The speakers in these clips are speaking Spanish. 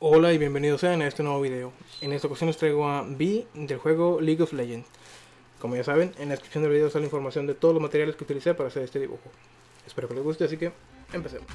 Hola y bienvenidos a este nuevo video. En esta ocasión os traigo a B del juego League of Legends. Como ya saben, en la descripción del video está la información de todos los materiales que utilicé para hacer este dibujo. Espero que les guste, así que empecemos.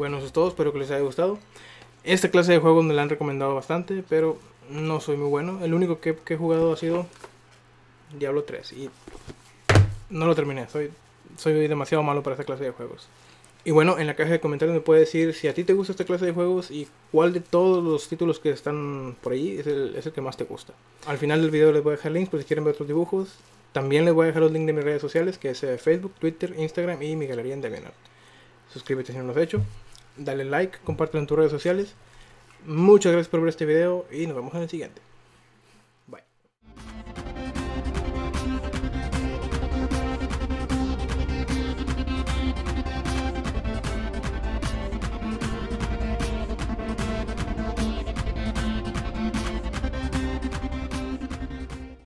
Bueno, eso es todo, espero que les haya gustado. Esta clase de juegos me la han recomendado bastante, pero no soy muy bueno. El único que, que he jugado ha sido Diablo 3 y no lo terminé. Soy, soy demasiado malo para esta clase de juegos. Y bueno, en la caja de comentarios me puedes decir si a ti te gusta esta clase de juegos y cuál de todos los títulos que están por ahí es el, es el que más te gusta. Al final del video les voy a dejar links por si quieren ver otros dibujos. También les voy a dejar los links de mis redes sociales, que es eh, Facebook, Twitter, Instagram y mi galería en DeviantArt. Suscríbete si no lo has hecho. Dale like, compártelo en tus redes sociales. Muchas gracias por ver este video y nos vemos en el siguiente.